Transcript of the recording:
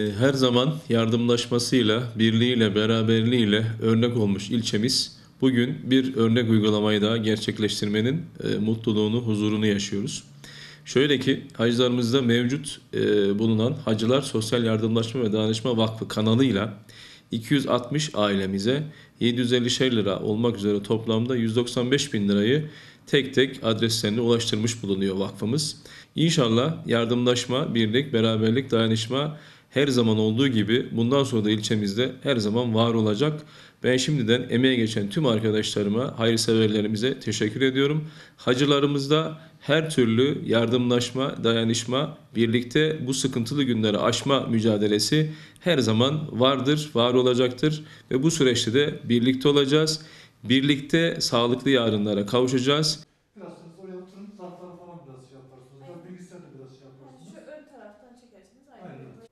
E, Her zaman yardımlaşmasıyla, birliğiyle, beraberliğiyle örnek olmuş ilçemiz bugün bir örnek uygulamayı daha gerçekleştirmenin e, mutluluğunu, huzurunu yaşıyoruz. Şöyle ki hacılarımızda mevcut e, bulunan Hacılar Sosyal Yardımlaşma ve Danışma Vakfı kanalıyla 260 ailemize 750 lira olmak üzere toplamda 195 bin lirayı tek tek adreslerine ulaştırmış bulunuyor vakfımız. İnşallah yardımlaşma, birlik, beraberlik, dayanışma her zaman olduğu gibi bundan sonra da ilçemizde her zaman var olacak. Ben şimdiden emeğe geçen tüm arkadaşlarıma, hayırseverlerimize teşekkür ediyorum. Hacılarımızda her türlü yardımlaşma, dayanışma, birlikte bu sıkıntılı günleri aşma mücadelesi her zaman vardır, var olacaktır ve bu süreçte de birlikte olacağız. Birlikte sağlıklı yarınlara kavuşacağız. Biraz şey yaparsınız. Hocam bilgisayarda biraz şey yaparsınız. Şu ön taraftan çekersiniz. Aynen. Aynen.